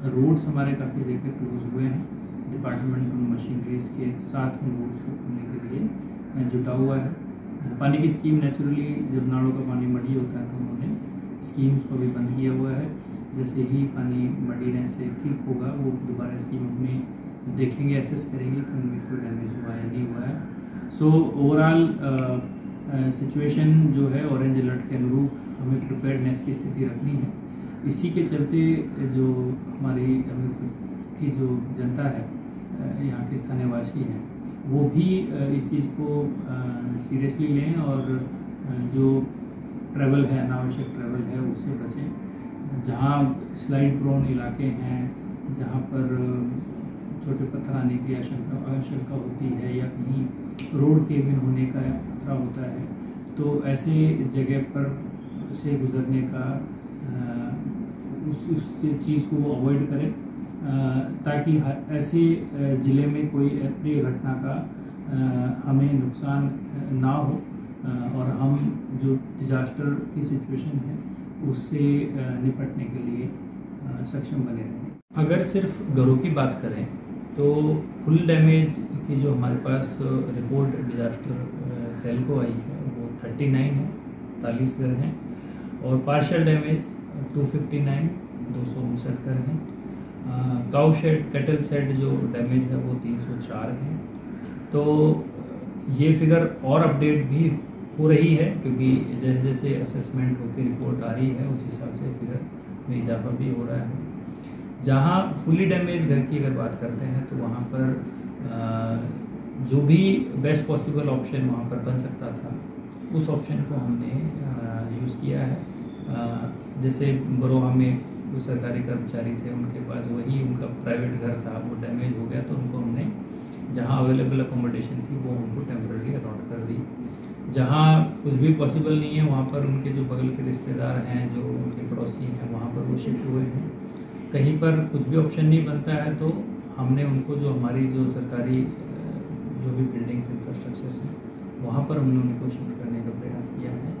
Roads हमारे काफ़ी जगह क्लोज हुए हैं। डिपार्टमेंट मशीनरीज के साथ हम रोड्स को खोलने के लिए जुटा हुआ है। पानी की स्कीम नेचुरली जब नालों का पानी मड़ी होता है तो उन्होंने स्कीम्स को भी बंद किया हुआ है। जैसे ही पानी मडीने से ठीक होगा, वो दोबारा स्कीम अपनी देखेंगे एसेस करेंगे कि उनमें कोई डैमेज हुआ है नहीं हुआ है। सो ओवरऑल सिचुएशन जो है ऑरेंज अलर्ट के अनुरूप हमें प्रिपेयर्डनेस की स्थिति रखनी है। इसी के चलते जो हमारी की जो जनता है यहाँ के स्थानीय वासी हैं, वो भी इस चीज़ को सीरियसली लें और जो ट्रैवल है, अनावश्यक ट्रैवल है, उससे बचें। जहाँ स्लाइड प्रोन इलाके हैं, जहाँ पर छोटे पत्थर आने की आशंका आशंका होती है या कहीं रोड के बिन होने का खतरा होता है तो ऐसे जगह पर से गुजरने का उस उस चीज़ को अवॉइड करें ताकि ऐसे ज़िले में कोई अप्रिय घटना का हमें नुकसान ना हो और हम जो डिजास्टर की सिचुएशन है, उससे निपटने के लिए सक्षम बने रहें। अगर सिर्फ़ घरों की बात करें तो फुल डैमेज की जो हमारे पास रिपोर्ट डिजास्टर सेल को आई है, वो 39 है तालीस घर हैं। और पार्शल डैमेज 259 दो सौ उनसठ घर हैं। काउ शेड कैटल सेट जो डैमेज है वो 304 है। तो ये फिगर और अपडेट भी हो रही है, क्योंकि जैसे जैसे असेसमेंट होकर रिपोर्ट आ रही है, उस हिसाब से फिगर में इजाफा भी हो रहा है। जहाँ फुली डैमेज घर की अगर बात करते हैं तो वहाँ पर जो भी बेस्ट पॉसिबल ऑप्शन वहाँ पर बन सकता था। उस ऑप्शन को हमने यूज़ किया है। जैसे बरोहा में जो सरकारी कर्मचारी थे, उनके पास वही उनका प्राइवेट घर था, वो डैमेज हो गया तो उनको हमने जहाँ अवेलेबल अकोमोडेशन थी, वो उनको टेम्प्रेरी अलॉट कर दी। जहाँ कुछ भी पॉसिबल नहीं है, वहाँ पर उनके जो बगल के रिश्तेदार हैं, जो उनके पड़ोसी हैं, वहाँ पर वो शिफ्ट हुए हैं। कहीं पर कुछ भी ऑप्शन नहीं बनता है तो हमने उनको जो हमारी जो सरकारी जो भी बिल्डिंग्स इंफ्रास्ट्रक्चर्स हैं वहाँ पर हमने उनको शिफ्ट करने का प्रयास किया है।